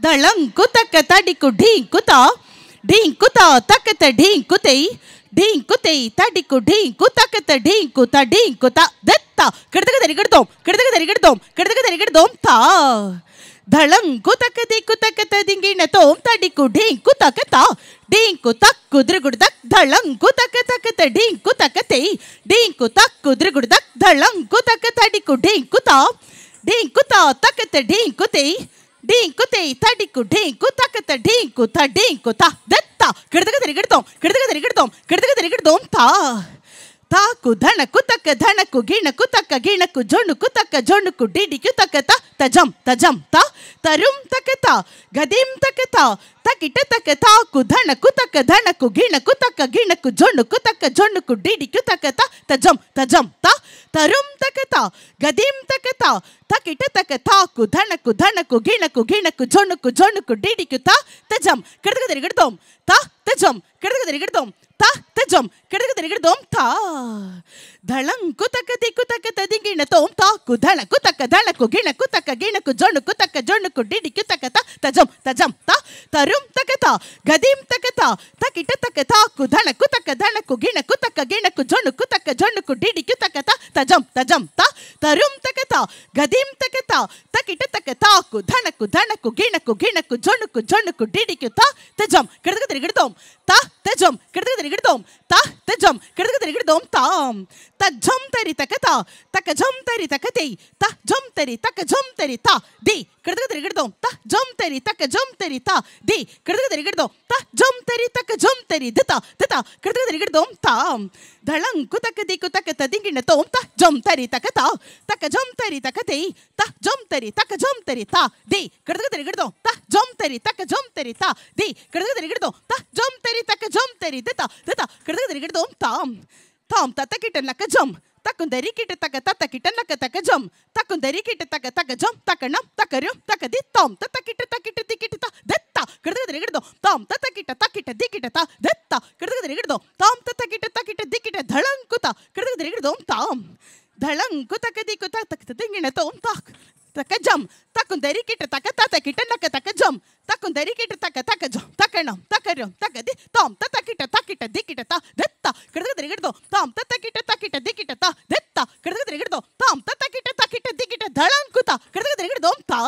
தளம் குதக்க தடிக்கு டீங் குதா டீங் குதா தக்கத்த டீங் குதை டீங் குதை தடிக்கு டீங் குதக்கத்த டீங் குதா டீங் குதா தத்தா கிடதுக்கு தரிகிடுதோம் கிடதுக்கு தரிகிடுதோம் கிடதுக்கு தரிகிடுதோம் தா தளம் குதக்க திக்கு தக்கத்த திங்கின தோம் தடிக்கு டீங் குதக்க தா டீங் குதக் குதிரு குடுதக் தளம் குதக்க தக்கத்த டீங் குதக்க தை டீங் குதக் குதிரு குடுதக் தளம் குதக்க தடிக்கு டீங் குதா டீங் குதா தக்கத்த டீங் குதை डींकु तेईता डिंकु ढींकु तकत ढींकु था डींकु था, दत्ता। किड़तक तिरिगिड़तोम किड़तक तिरिगिड़तोम किड़तक तिरिगिड़तोम था ताकु धनकु तक, धनकु गिणकु तक गिणकु झुणुकु तक, झुणुकु डिडिक्यु तक, त, तजम तजम, त। तरुम तक, त, गदिम तक, त, तकिट तक, ताकु धनकु तक, धनकु गिणकु तक गिणकु झुणुकु तक, झुणुकु डिडिक्यु तक, त, तजम तजम, त। ತರುಂ ತಕ ತ ಗದಿಂ ತಕ ತ ತಕಿಟ ತಕ ತಾಕು ಧಣಕು ಧಣಕು ಗಿಣಕು ಗಿಣಕು ಜೊಣುಕು ಜೊಣುಕು ಡಿಡಿಕು ತ ತಜಂ ಕಡದಗ ದರಿಗಡ್ದೋಂ ತ ತಜಂ ಕಡದಗ ದರಿಗಡ್ದೋಂ ತ ತಜಂ ಕಡದಗ ದರಿಗಡ್ದೋಂ ತಾ ಧಳಂಕು ತಕ ದಿಕ್ಕು ತಕ ತದಿಗಿಣ ತೋಂ ತಾಕು ಧಳಕು ತಕ ಧಳಕು ಗಿಣಕು ತಕ ಗಿಣಕು ಜೊಣುಕು ತಕ ಜೊಣುಕು ಡಿಡಿಕು ತಕ ತ ತಜಂ ತಜಂ ತ ತರುಂ ತಕ ತ ಗದಿಂ ತಕ ತ ತಕಿಟ ತಕ ತಾಕು ಧಳಕು ತಕ ಧಳಕು ಗಿಣಕು ತಕ ಗಿಣಕು ಜೊಣುಕು ತಕ ಜೊಣುಕು ಡಿಡಿಕು ತಕ ತ ತಜಂ ತಜಂ ತ ತರುಂ ತಕ ತ ಗದಿಂ ತಕ ತ ತಕಿಟ ತಕ ತಾಕು ಧಣಕು ಧಣಕು ಗಿಣಕು ಗಿಣಕು ಜೊಣುಕು ಜೊಣುಕು ಡಿಡಿಕು ತ ತಜಂ ಕಡದಗ ತಿರುಗಿಡ್ದೋಂ ತ ತಜಂ ಕಡದಗ ತಿರುಗಿಡ್ದೋಂ ತ तजम किडगदरि गिडदम ताम तजम तरि तकता तकजम तरि तकते तजम तरि तकजम तरि ता दे किडगदरि गिडदम तजम तरि तकजम तरि ता दे किडगदरि गिडदम तजम तरि तकजम तरि दता दता किडगदरि गिडदम ताम धलं कुतक दिकु तक तदिगिन तोम तजम तरि तकता तकजम तरि तकते तजम तरि तकजम तरि ता दे किडगदरि गिडदम तजम तरि तकजम तरि ता दे किडगदरि गिडदम तजम तरि तकजम तरि दता दता किडगदरि गिडदम tum tam. Tam tata kitten like a jump. Takundari kitten taka tata kitten like a taka jump. Takundari kitten taka taka jump. Takanam takarum takadi tom tata kitten takita tikita detta. Kurdagado tom tata kita takita dikita detta. Kurdagado tom tata kita takita dikita dhalankuta. Kurdagado tom. Dhalankuta kadikuta takta tom tak. तक जम तक दरी kit तक तत kit नक तक जम तक दरी किट तक तक जम तक नम तक रम तक दि तम तत किट तक किट दि किट தாம் தத்தக்கிட்ட தக்கிட்ட திக்கிட்ட தளம் குத்தா. கிடத்துக்கு தெரிக்கிட்டு தோம் தா.